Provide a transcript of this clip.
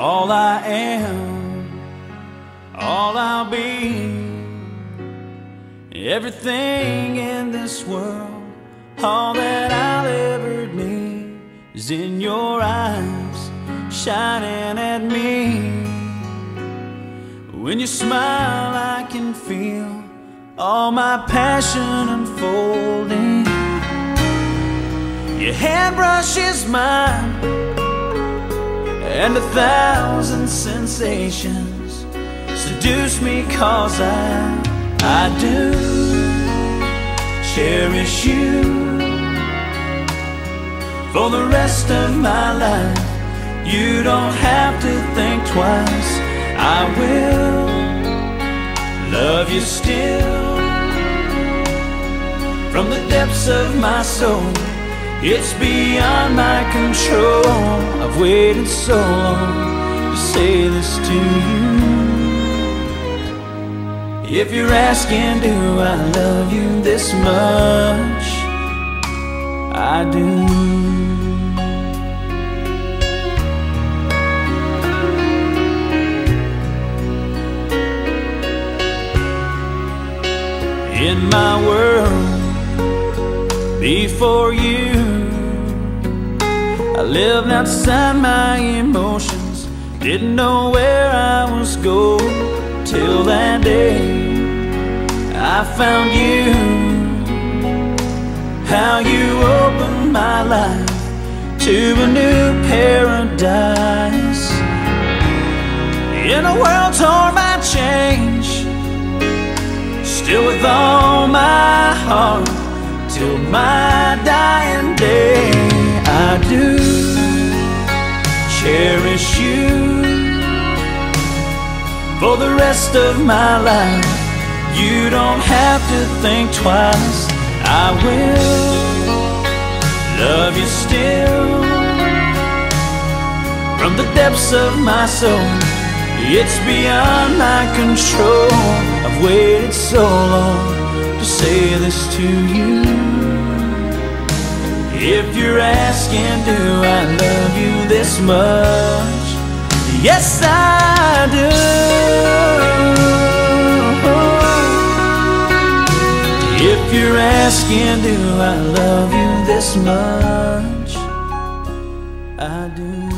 all I am, all I'll be. Everything in this world, all that I'll ever need is in your eyes, shining at me. When you smile, I can feel all my passion unfolding. Your hand brushes mine, and a thousand sensations seduce me cause I, I do cherish you for the rest of my life. You don't have to think twice. I will love you still from the depths of my soul. It's beyond my control. I've waited so long to say this to you. If you're asking, do I love you this much? I do. In my world, before you, I lived outside my emotions. Didn't know where I was going till that day I found you. How you opened my life to a new paradise. In a world torn by change, still with all my heart till my dying day. For the rest of my life. You don't have to think twice. I will love you still from the depths of my soul. It's beyond my control. I've waited so long to say this to you. If you're asking, do I love you this much? Yes, I do. If you're asking, do I love you this much? I do.